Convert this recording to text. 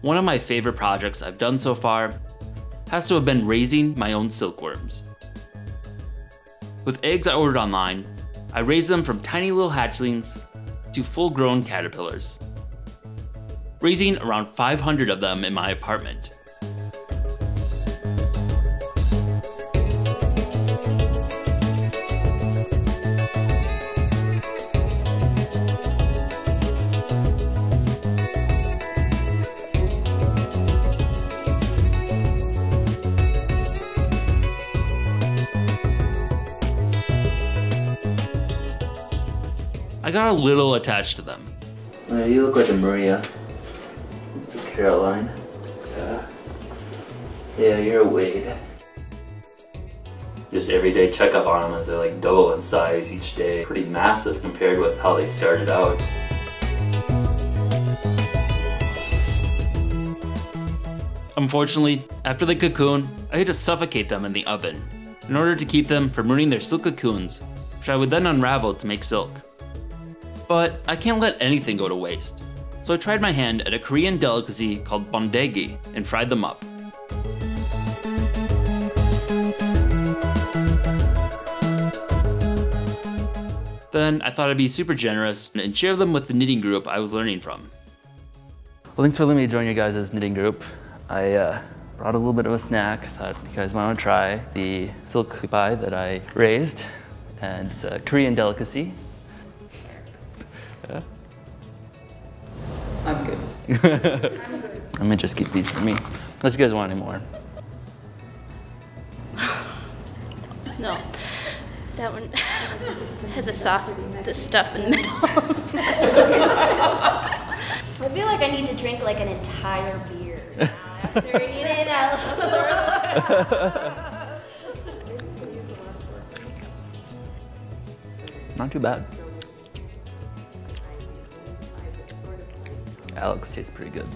one of my favorite projects I've done so far has to have been raising my own silkworms. With eggs I ordered online, I raised them from tiny little hatchlings to full grown caterpillars, raising around 500 of them in my apartment. I got a little attached to them. Uh, you look like a Maria. It's a Caroline. Yeah. Yeah, you're a Wade. Just everyday checkup on them as they like double in size each day. Pretty massive compared with how they started out. Unfortunately, after the cocoon, I had to suffocate them in the oven in order to keep them from ruining their silk cocoons, which I would then unravel to make silk. But I can't let anything go to waste. So I tried my hand at a Korean delicacy called beondegi and fried them up. Then I thought I'd be super generous and share them with the knitting group I was learning from. Well, thanks for letting me join you guys' knitting group. I uh, brought a little bit of a snack. Thought you guys might want to try the silk pie that I raised. And it's a Korean delicacy. Yeah. I'm good. I'm gonna just keep these for me. Unless you guys want any more. No. That one has a soft the stuff in the middle. I feel like I need to drink like an entire beer now after eating out. Not too bad. Alex tastes pretty good.